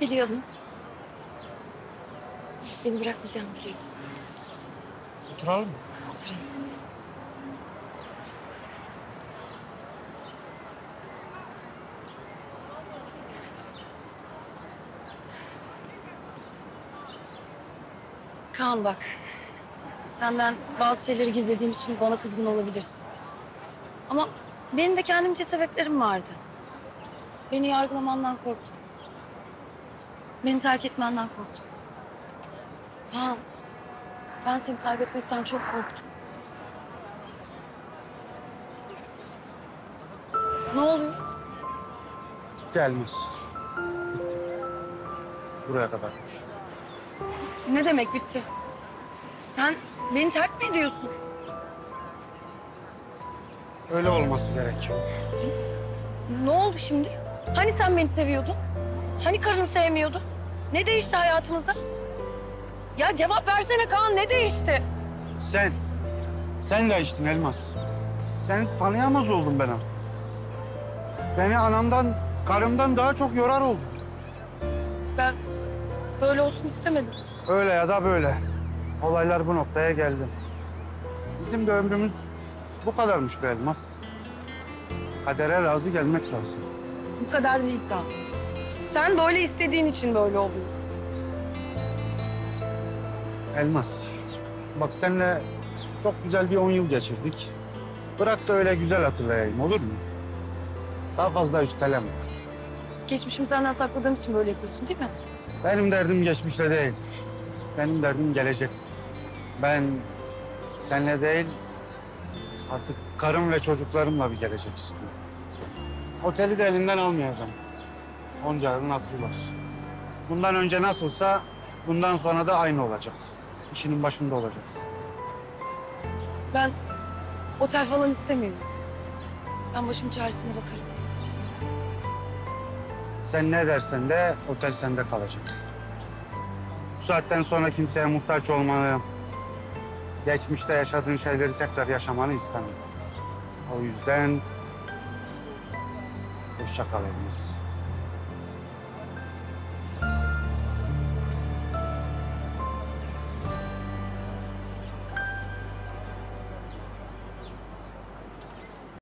Biliyordum. Beni bırakmayacağını biliyordum. Oturalım mı? Oturalım. Oturalım. Kaan bak. Senden bazı şeyleri gizlediğim için bana kızgın olabilirsin. Ama benim de kendimce sebeplerim vardı. Beni yargılamandan korktum. Beni terk etmenden korktum. Kaan, ben seni kaybetmekten çok korktum. Ne oluyor? Elmas. Bitti. Buraya kadarmış. Ne demek bitti? Sen beni terk mi ediyorsun? Öyle olması gerekiyor. Ne oldu şimdi? Hani sen beni seviyordun? Hani karını sevmiyordun? Ne değişti hayatımızda? Ya cevap versene Kaan ne değişti? Sen, sen de içtin Elmas. Seni tanıyamaz oldum ben artık. Beni anamdan, karımdan daha çok yorar oldum. Ben böyle olsun istemedim. Öyle ya da böyle. Olaylar bu noktaya geldi. Bizim de ömrümüz bu kadarmış be Elmas. Kadere razı gelmek lazım. Bu kadar değil Kaan. Sen böyle istediğin için böyle oluyor. Elmas, bak seninle çok güzel bir on yıl geçirdik. Bırak da öyle güzel hatırlayayım olur mu? Daha fazla üsteleme. Geçmişimi senden sakladığım için böyle yapıyorsun değil mi? Benim derdim geçmişle değil. Benim derdim gelecek. Ben seninle değil, artık karım ve çocuklarımla bir gelecek istiyorum. Oteli de elinden almayacağım. Onca yılın hatırı var. Bundan önce nasılsa bundan sonra da aynı olacak. İşinin başında olacaksın. Ben otel falan istemiyorum. Ben başımın çaresine bakarım. Sen ne dersen de otel sende kalacak. Bu saatten sonra kimseye muhtaç olmanı, geçmişte yaşadığın şeyleri tekrar yaşamanı istemiyorum. O yüzden hoşça kal Elmas.